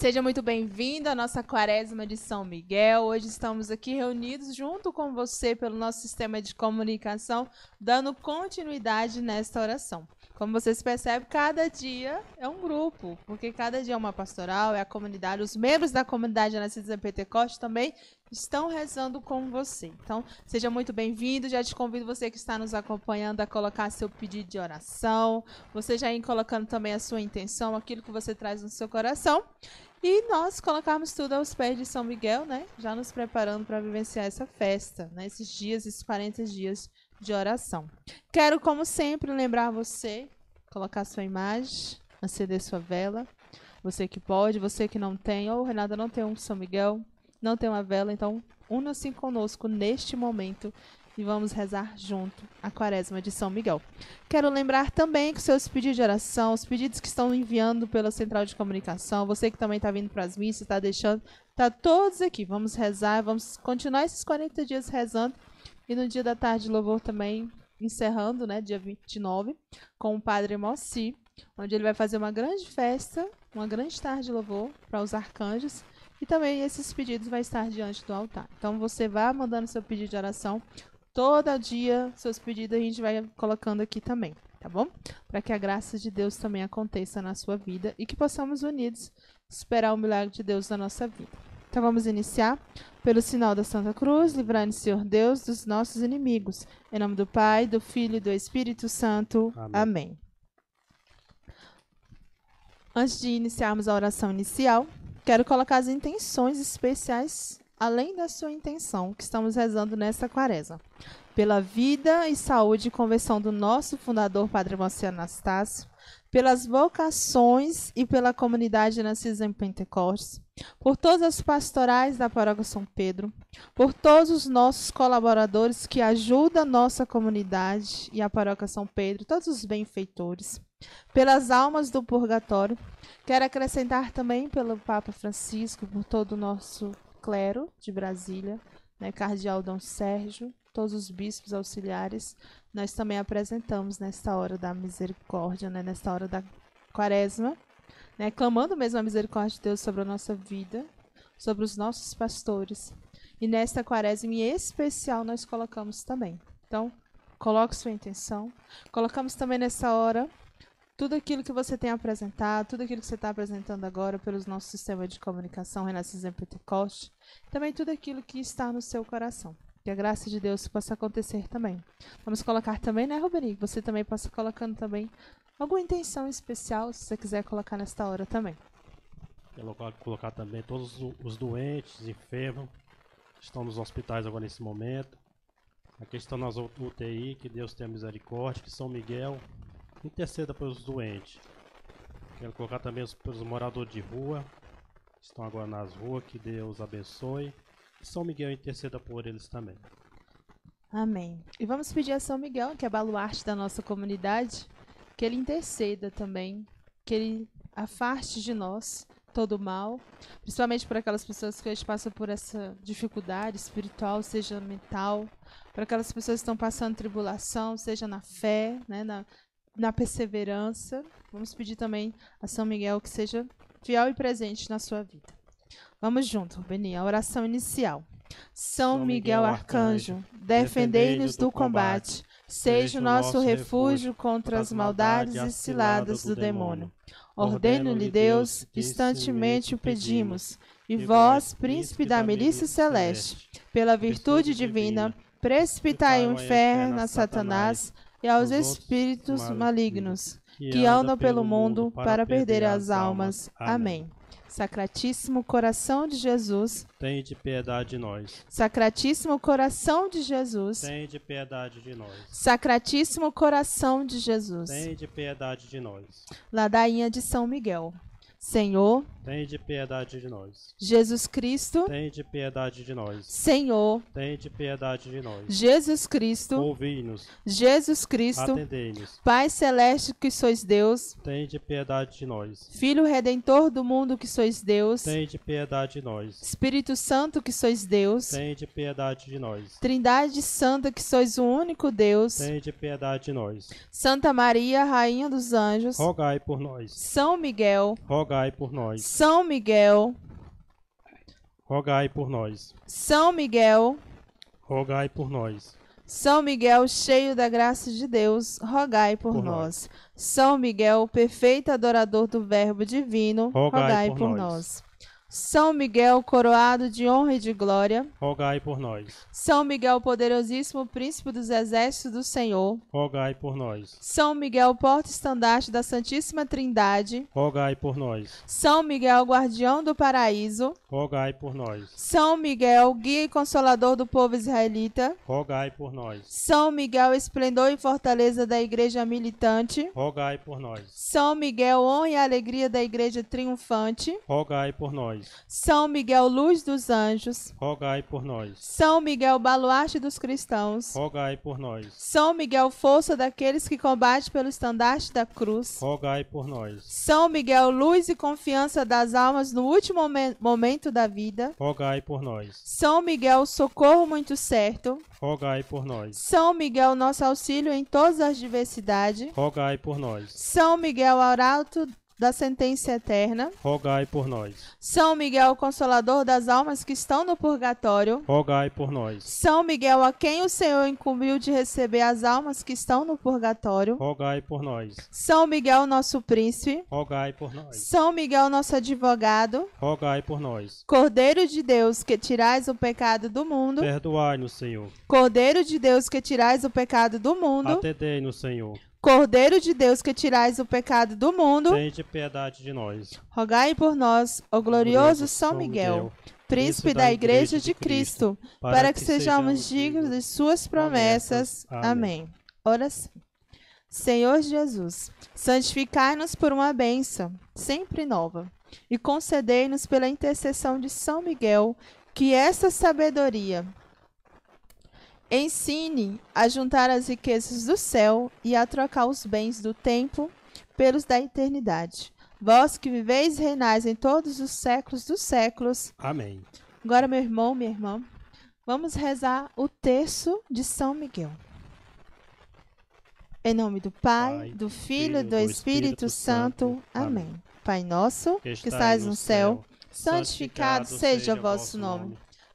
Seja muito bem-vindo à nossa quaresma de São Miguel. Hoje estamos aqui reunidos junto com você pelo nosso sistema de comunicação, dando continuidade nesta oração. Como vocês percebem, cada dia é um grupo, porque cada dia é uma pastoral, é a comunidade. Os membros da comunidade em Pentecoste também estão rezando com você. Então, seja muito bem-vindo. Já te convido você que está nos acompanhando a colocar seu pedido de oração. Você já ir colocando também a sua intenção, aquilo que você traz no seu coração. E nós colocarmos tudo aos pés de São Miguel, né? Já nos preparando para vivenciar essa festa, né? Esses dias, esses 40 dias de oração. Quero, como sempre, lembrar você, colocar sua imagem, acender sua vela. Você que pode, você que não tem, ou oh, Renata não tem um São Miguel, não tem uma vela, então una-se conosco neste momento e vamos rezar junto a quaresma de São Miguel. Quero lembrar também que seus pedidos de oração, os pedidos que estão enviando pela central de comunicação, você que também está vindo para as missas, está deixando, está todos aqui. Vamos rezar, vamos continuar esses 40 dias rezando e no dia da tarde de louvor também, encerrando, né, dia 29, com o Padre Mossi, onde ele vai fazer uma grande festa, uma grande tarde de louvor para os arcanjos. E também esses pedidos vai estar diante do altar. Então você vá mandando seu pedido de oração. Todo dia, seus pedidos a gente vai colocando aqui também, tá bom? Para que a graça de Deus também aconteça na sua vida e que possamos unidos esperar o milagre de Deus na nossa vida. Então vamos iniciar pelo sinal da Santa Cruz, livrando Senhor Deus dos nossos inimigos. Em nome do Pai, do Filho e do Espírito Santo. Amém. Amém. Antes de iniciarmos a oração inicial, quero colocar as intenções especiais além da sua intenção que estamos rezando nesta quaresma. Pela vida e saúde e conversão do nosso fundador, Padre Moacir Anastácio, pelas vocações e pela comunidade nascida em Pentecostes, por todas as pastorais da Paróquia São Pedro, por todos os nossos colaboradores que ajudam a nossa comunidade e a Paróquia São Pedro, todos os benfeitores, pelas almas do purgatório. Quero acrescentar também pelo Papa Francisco, por todo o nosso clero de Brasília, né, Cardeal Dom Sérgio, todos os bispos auxiliares, nós também apresentamos nesta hora da misericórdia, né, nesta hora da quaresma, né, clamando mesmo a misericórdia de Deus sobre a nossa vida, sobre os nossos pastores. E nesta quaresma em especial nós colocamos também. Então, coloque sua intenção. Colocamos também nessa hora tudo aquilo que você tem apresentado, tudo aquilo que você está apresentando agora pelos nossos sistemas de comunicação Renascença Pentecoste, também tudo aquilo que está no seu coração. Que a graça de Deus possa acontecer também. Vamos colocar também, né, Rubeni? Você também possa colocando também alguma intenção especial, se você quiser colocar nesta hora também. Quero colocar também todos os doentes, enfermos, que estão nos hospitais agora nesse momento. Aqui estão nas UTI, que Deus tenha misericórdia, que São Miguel interceda pelos doentes. Quero colocar também os, pelos moradores de rua, que estão agora nas ruas, que Deus abençoe. São Miguel interceda por eles também. Amém. E vamos pedir a São Miguel, que é baluarte da nossa comunidade, que ele interceda também, que ele afaste de nós todo o mal, principalmente por aquelas pessoas que hoje passam por essa dificuldade espiritual, seja mental, para aquelas pessoas que estão passando tribulação, seja na fé, né, na, na perseverança. Vamos pedir também a São Miguel que seja fiel e presente na sua vida. Vamos junto, Beni, a oração inicial. São Miguel Arcanjo, defendei-nos do combate, seja o nosso refúgio contra as maldades e ciladas do demônio. Ordeno-lhe Deus, instantemente o pedimos, e vós, príncipe da milícia celeste, pela virtude divina, precipitai o inferno a Satanás e aos espíritos malignos que andam pelo mundo para perder as almas. Amém. Sacratíssimo coração de Jesus, tem de piedade de nós. Sacratíssimo coração de Jesus, tem de piedade de nós. Sacratíssimo coração de Jesus, tem de piedade de nós. Ladainha de São Miguel. Senhor, tem de piedade de nós. Jesus Cristo, tem de piedade de nós. Senhor, tem de piedade de nós. Jesus Cristo, ouvi-nos. Jesus Cristo, atendei-nos. Pai celeste que sois Deus, tem de piedade de nós. Filho redentor do mundo que sois Deus, tem de piedade de nós. Espírito Santo que sois Deus, tem de piedade de nós. Trindade santa que sois o único Deus, tem de piedade de nós. Santa Maria, rainha dos anjos, rogai por nós. São Miguel, rogai rogai por nós. São Miguel, Rogai por nós. São Miguel, Rogai por nós. São Miguel, cheio da graça de Deus, rogai por, Por nós. São Miguel, perfeito adorador do Verbo divino, rogai, Rogai por, por nós. nós. São Miguel, coroado de honra e de glória. Rogai por nós. São Miguel, poderosíssimo príncipe dos exércitos do Senhor. Rogai por nós. São Miguel, porta-estandarte da Santíssima Trindade. Rogai por nós. São Miguel, guardião do paraíso. Rogai por nós. São Miguel, guia e consolador do povo israelita. Rogai por nós. São Miguel, esplendor e fortaleza da igreja militante. Rogai por nós. São Miguel, honra e alegria da igreja triunfante. Rogai por nós. São Miguel, luz dos anjos. Rogai por nós. São Miguel, baluarte dos cristãos. Rogai por nós. São Miguel, força daqueles que combatem pelo estandarte da cruz. Rogai por nós. São Miguel, luz e confiança das almas no último momen- momento da vida. Rogai por nós. São Miguel, socorro muito certo. Rogai por nós. São Miguel, nosso auxílio em todas as diversidades. Rogai por nós. São Miguel, arauto da sentença eterna. Rogai por nós. São Miguel, consolador das almas que estão no purgatório. Rogai por nós. São Miguel, a quem o Senhor incumbiu de receber as almas que estão no purgatório. Rogai por nós. São Miguel, nosso príncipe. Rogai por nós. São Miguel, nosso advogado. Rogai por nós. Cordeiro de Deus, que tirais o pecado do mundo. Perdoai-nos, Senhor. Cordeiro de Deus, que tirais o pecado do mundo. Atendei-nos, Senhor. Cordeiro de Deus, que tirais o pecado do mundo. Tende piedade de nós. Rogai por nós, ó glorioso São Miguel, príncipe da Igreja de Cristo, para que sejamos dignos de suas promessas. Amém. Oração. Senhor Jesus, santificai-nos por uma bênção sempre nova e concedei-nos pela intercessão de São Miguel que esta sabedoria ensine a juntar as riquezas do céu e a trocar os bens do tempo pelos da eternidade. Vós que viveis e reinais em todos os séculos dos séculos. Amém. Agora, meu irmão, minha irmã, vamos rezar o terço de São Miguel. Em nome do Pai, Pai, do Filho e do Espírito, Santo. Amém. Pai nosso, que, Que estais no céu, santificado seja o vosso nome.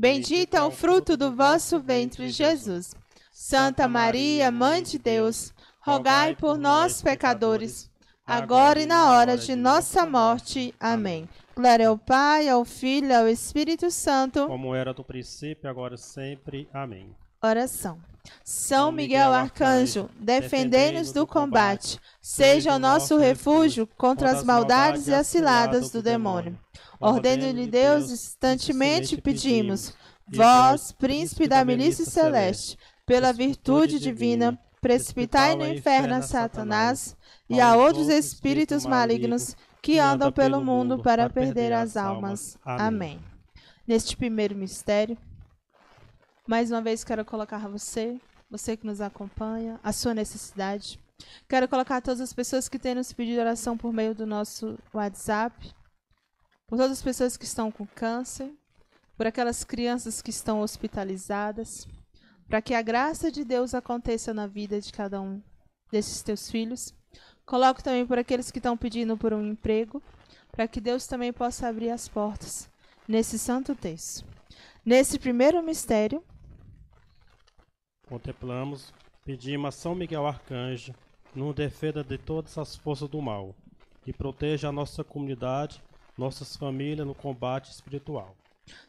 Bendito é o fruto do vosso ventre, Jesus. Santa Maria, Mãe de Deus, rogai por nós, pecadores, agora e na hora de nossa morte. Amém. Glória ao Pai, ao Filho ao Espírito Santo. Como era do princípio, agora e sempre. Amém. Oração. São Miguel Arcanjo, defendei-nos do combate. Seja o nosso refúgio contra as maldades e as ciladas do demônio. Ordene-lhe Deus, instantemente pedimos, vós, príncipe da milícia celeste, pela virtude divina, precipitai no inferno a Satanás e a outros espíritos malignos que andam pelo mundo para perder as almas. Amém. Neste primeiro mistério, mais uma vez quero colocar você, você que nos acompanha, a sua necessidade. Quero colocar todas as pessoas que têm nos pedido oração por meio do nosso WhatsApp, por todas as pessoas que estão com câncer, por aquelas crianças que estão hospitalizadas, para que a graça de Deus aconteça na vida de cada um desses teus filhos. Coloco também por aqueles que estão pedindo por um emprego, para que Deus também possa abrir as portas nesse santo texto. Nesse primeiro mistério, Contemplamos, pedimos a São Miguel Arcanjo, nos defenda de todas as forças do mal e proteja a nossa comunidade, nossas famílias no combate espiritual.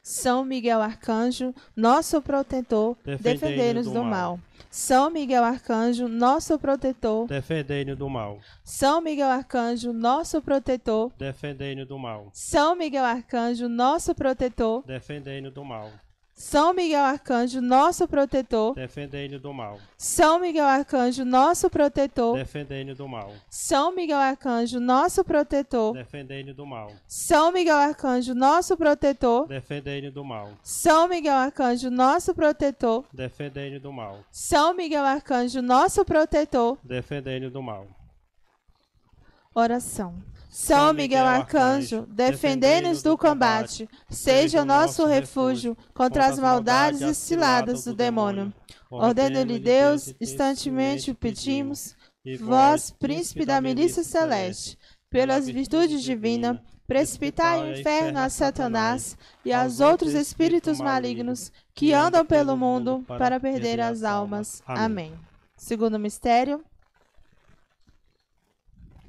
São Miguel Arcanjo, nosso protetor, Defendei-nos do do mal. mal. São Miguel Arcanjo, nosso protetor, Defendei-nos do mal. São Miguel Arcanjo, nosso protetor, Defendei-nos do mal. São Miguel Arcanjo, nosso protetor, Defendei-nos do mal. São Miguel Arcanjo, nosso protetor. defendei-nos do mal. São Miguel Arcanjo, nosso protetor. Defendei-nos do mal. São Miguel Arcanjo, nosso protetor. Defendei-nos do mal. São Miguel Arcanjo, nosso protetor. Defendei-nos do mal. São Miguel Arcanjo, nosso protetor. Defendei-nos do mal. São Miguel Arcanjo, nosso protetor. Defendei-nos do mal. Oração. São Miguel Arcanjo, defendei-nos do combate. Seja o nosso refúgio contra as maldades e ciladas do demônio. Ordeno-lhe Deus, instantemente o pedimos, vós, príncipe da milícia celeste, pelas virtudes divinas, precipitai o inferno a Satanás e aos outros espíritos malignos que andam pelo mundo para perder as almas. Amém. Segundo mistério,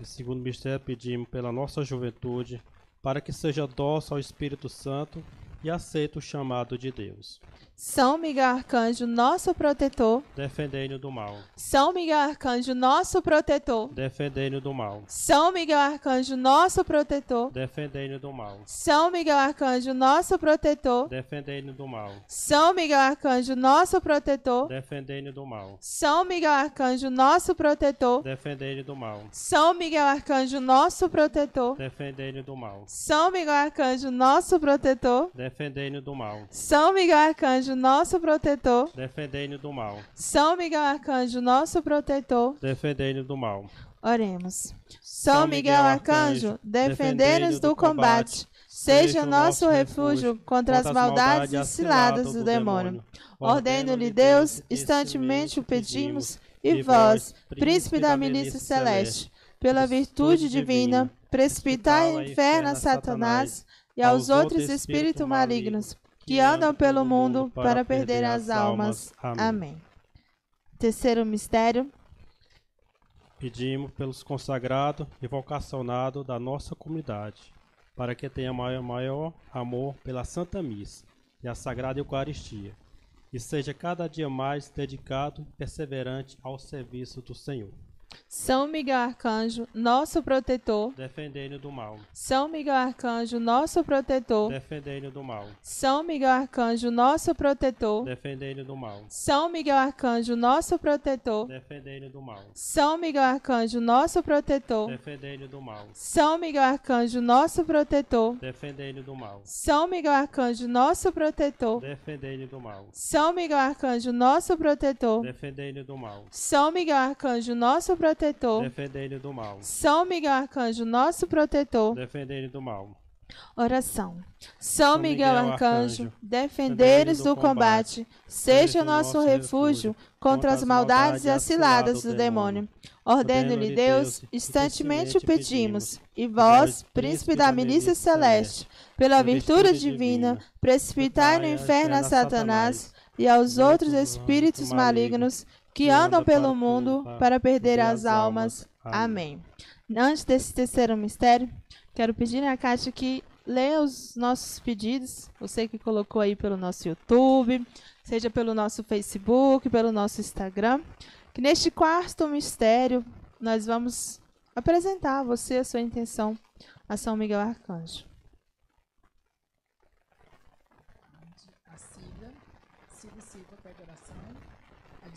E segundo mistério, pedimos pela nossa juventude, para que seja dócil ao Espírito Santo e aceite o chamado de Deus. São Miguel Arcanjo, nosso protetor. Defendei-nos do mal. São Miguel Arcanjo, nosso protetor. Defendei-nos do mal. São Miguel Arcanjo, nosso protetor. Defendei-nos do mal. São Miguel Arcanjo, nosso protetor. Defendei-nos do mal. São Miguel Arcanjo, nosso protetor. Defendei-nos do mal. São Miguel Arcanjo, nosso protetor. Defendei-nos do mal. São Miguel Arcanjo, nosso protetor. Defendei-nos do mal. São Miguel Arcanjo, nosso protetor. Defendei-nos do mal. São Miguel Arcanjo, nosso protetor. Defendei-nos do mal. São Miguel Arcanjo, nosso protetor. Defendei-nos do mal. Oremos. São Miguel Arcanjo, defendei-nos do combate. Seja o nosso refúgio contra as maldades e ciladas do demônio. Ordeno-lhe Deus, instantemente o pedimos, e vós, príncipe da milícia celeste, pela virtude divina, precipitai o inferno a Satanás e aos outros espíritos malignos que andam pelo mundo para perder as almas. Amém. Terceiro mistério, Pedimos pelos consagrados e vocacionados da nossa comunidade, para que tenha maior, maior amor pela Santa Missa e a Sagrada Eucaristia, e seja cada dia mais dedicado e perseverante ao serviço do Senhor. São Miguel Arcanjo, nosso protetor. Defendei-nos do mal. São Miguel Arcanjo, nosso protetor. Defendei-nos do mal. São Miguel Arcanjo, nosso protetor. Defendei-nos do mal. São Miguel Arcanjo, nosso protetor. Defendei-nos do mal. São Miguel Arcanjo, nosso protetor. Defendei-nos do mal. São Miguel Arcanjo, nosso protetor. Defendei-nos do mal. São Miguel Arcanjo, nosso protetor. Defendei-nos do mal. São Miguel Arcanjo, nosso protetor. Defendei-nos do mal. São Miguel Arcanjo, nosso protetor. Defendei-nos do mal. São Miguel Arcanjo, nosso protetor. Defendei-nos do mal. Oração. São Miguel Arcanjo, defendei-nos do combate, seja o nosso refúgio contra as maldades e as ciladas do demônio. Ordeno-lhe Deus, instantemente o pedimos, e vós, príncipe da milícia celeste, pela virtude divina, precipitai no inferno a Satanás e aos outros espíritos malignos que andam pelo mundo para perder as almas. Amém. Antes desse terceiro mistério, quero pedir a Kátia que leia os nossos pedidos. Você que colocou aí pelo nosso YouTube, seja pelo nosso Facebook, pelo nosso Instagram. Que neste quarto mistério nós vamos apresentar a você a sua intenção a São Miguel Arcanjo.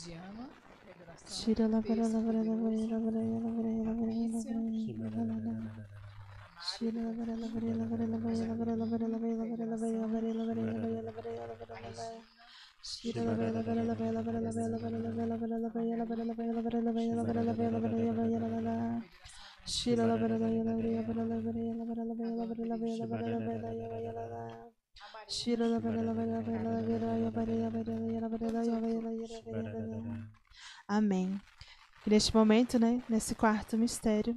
A Diana pede oração. Tira lá para lá Beijo, para lá poderoso. para lá para lá para lá para lá Patrícia, para lá para lá. Tira lá para lá para lá para lá para lá para lá para lá para lá para lá para lá para lá para lá para lá para lá para lá. Tira lá para lá para lá para lá para lá para lá para lá para lá para lá para lá para lá para lá para lá para lá para lá para lá para lá para lá para lá. Tira lá para lá para lá para lá para lá para lá para lá Amém. E neste momento, né, nesse quarto mistério,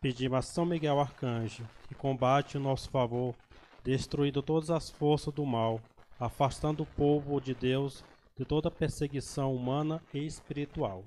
Pedimos a São Miguel Arcanjo, que combate o nosso favor, destruindo todas as forças do mal, afastando o povo de Deus de toda perseguição humana e espiritual.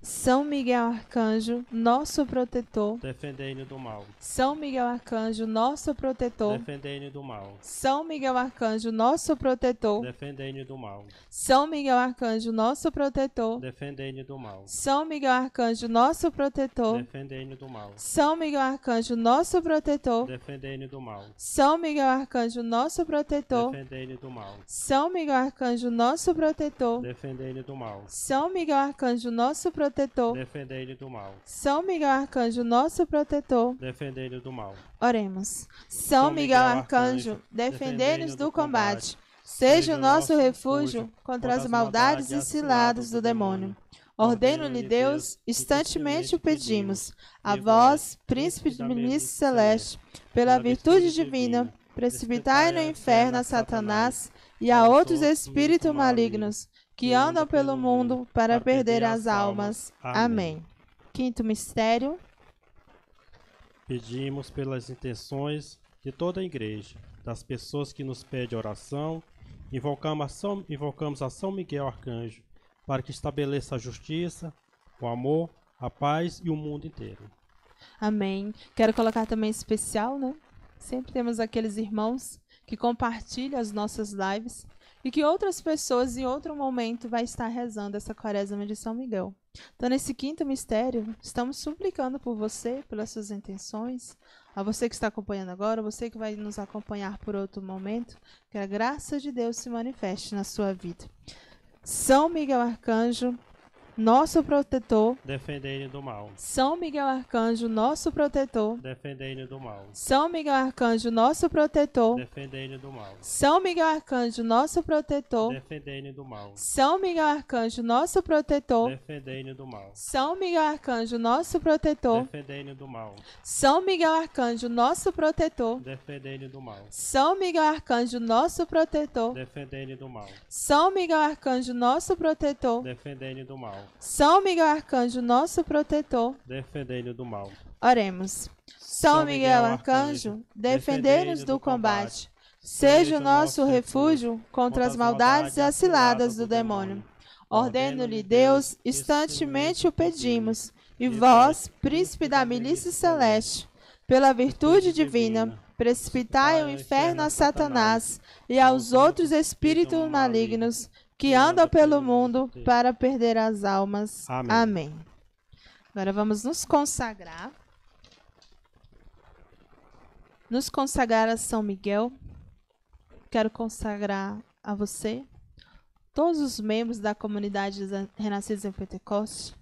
São Miguel Arcanjo, nosso protetor. defendei-nos do mal. São Miguel Arcanjo, nosso protetor. Defendei-nos do mal. São Miguel Arcanjo, nosso protetor. Defendei-nos do mal. São Miguel Arcanjo, nosso protetor. Defendei-nos do mal. São Miguel Arcanjo, nosso protetor. Defendei-nos do mal. São Miguel Arcanjo, nosso protetor. Defendei-nos do mal. São Miguel Arcanjo, nosso protetor. Defendei-nos do mal. São Miguel Arcanjo, nosso protetor. Defendei-nos do mal. São Miguel Arcanjo, nosso protetor. Defendei-nos do mal. São Miguel Arcanjo, nosso protetor. Defendei-nos do mal. Oremos. São Miguel Arcanjo, defendei-nos do combate. Seja o nosso refúgio contra as maldades e ciladas do demônio. Ordeno-lhe Deus, instantemente o pedimos. A vós, príncipe de milícia celeste, pela virtude divina, precipitai no inferno a Satanás e a outros espíritos malignos que andam pelo mundo para perder as almas. Amém. Quinto mistério. Pedimos pelas intenções de toda a igreja, das pessoas que nos pedem oração, invocamos a São, invocamos a São Miguel Arcanjo para que estabeleça a justiça, o amor, a paz e o mundo inteiro. Amém. Quero colocar também especial, né? Sempre temos aqueles irmãos que compartilham as nossas lives e que outras pessoas em outro momento vai estar rezando essa quaresma de São Miguel. Então, nesse quinto mistério, estamos suplicando por você, pelas suas intenções, a você que está acompanhando agora, você que vai nos acompanhar por outro momento, que a graça de Deus se manifeste na sua vida. São Miguel Arcanjo, nosso protetor. Defendei-nos do mal. São Miguel Arcanjo, nosso protetor. Defendei-nos do mal. São Miguel Arcanjo, nosso protetor. Defendei-nos do mal. São Miguel Arcanjo, nosso protetor. Defendei-nos do mal. São Miguel Arcanjo, nosso protetor. Defendei-nos do mal. São Miguel Arcanjo, nosso protetor. Defendei-nos do mal. São Miguel Arcanjo, nosso protetor. Defendei-nos do mal. São Miguel Arcanjo, nosso protetor. Defendei-nos do mal. São Miguel Arcanjo, nosso protetor. Defendei-nos do mal. São Miguel Arcanjo, nosso protetor. Defendei-nos do mal. Oremos. São Miguel Arcanjo, defendei-nos do combate. Seja o nosso refúgio contra as maldades e as ciladas do demônio. Ordeno-lhe Deus, instantemente o pedimos. E vós, príncipe da milícia celeste, pela virtude divina, precipitai o inferno a Satanás e aos outros espíritos malignos que andam pelo mundo para perder as almas. Amém. Amém. Agora vamos nos consagrar. Nos consagrar a São Miguel. Quero consagrar a você, todos os membros da comunidade da- Renascidos em Pentecoste,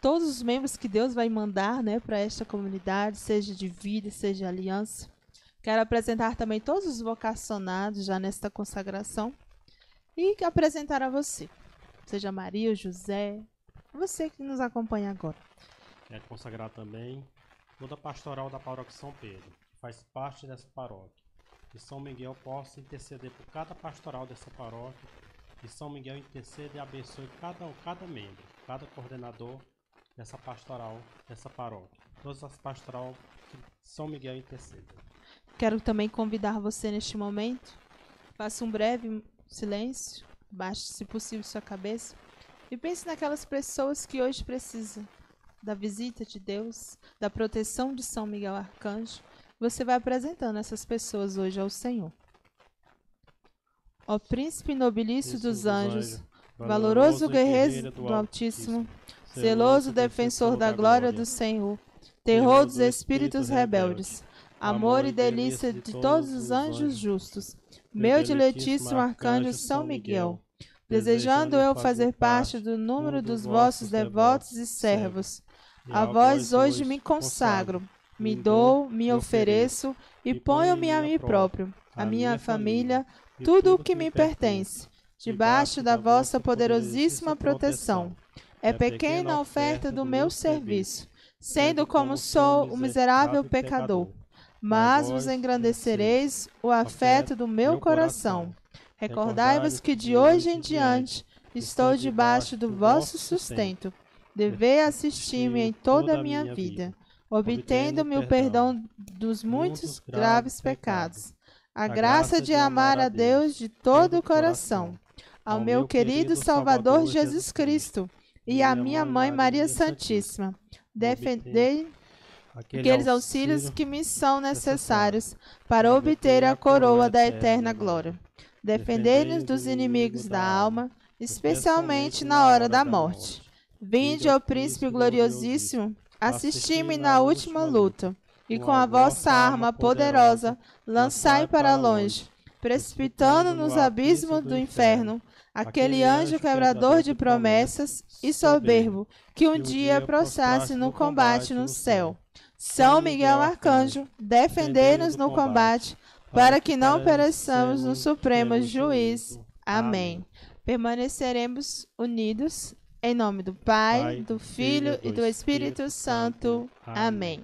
todos os membros que Deus vai mandar né, para esta comunidade, seja de vida, seja de aliança. Quero apresentar também todos os vocacionados já nesta consagração e apresentar a você, seja Maria, José, você que nos acompanha agora. Quero consagrar também toda a pastoral da paróquia São Pedro, que faz parte dessa paróquia. Que São Miguel possa interceder por cada pastoral dessa paróquia. Que São Miguel interceda e abençoe cada, um, cada membro, cada coordenador dessa pastoral, dessa paróquia. Todas as pastoral que São Miguel interceda. Quero também convidar você neste momento. Faça um breve silêncio, baixe, se possível, sua cabeça e pense naquelas pessoas que hoje precisam da visita de Deus, da proteção de São Miguel Arcanjo. Você vai apresentando essas pessoas hoje ao Senhor. Ó príncipe nobilício dos anjos, valoroso guerreiro do Altíssimo, zeloso defensor da glória do Senhor, terror dos espíritos rebeldes, amor e delícia de todos os anjos justos, meu diletíssimo arcanjo São Miguel, desejando eu fazer parte do número dos vossos devotos e servos, a vós hoje me consagro, me dou, me ofereço e ponho-me a mim próprio, a minha família, tudo o que me pertence, debaixo da vossa poderosíssima proteção. É pequena a oferta do meu serviço, sendo como sou o miserável pecador. Mas vos engrandecereis o afeto do meu coração. Recordai-vos que de hoje em diante estou debaixo do vosso sustento. Devei assistir-me em toda a minha vida, obtendo-me o perdão dos muitos graves pecados, a graça de amar a Deus de todo o coração, ao meu querido Salvador Jesus Cristo, e a minha mãe Maria Santíssima. Defendei aqueles auxílios que me são necessários para obter a coroa da eterna glória. Defendei-nos dos inimigos da alma, especialmente na hora da morte. Vinde, ó príncipe gloriosíssimo, assisti-me na última luta, e com a vossa arma poderosa lançai para longe, precipitando nos abismos do inferno, aquele anjo quebrador de promessas e soberbo que um dia prostrasse no combate no céu. São Miguel Arcanjo, defendei-nos no combate, para que não pereçamos no supremo juízo. Amém. Permaneceremos unidos em nome do Pai, do Filho e do Espírito Santo. Amém.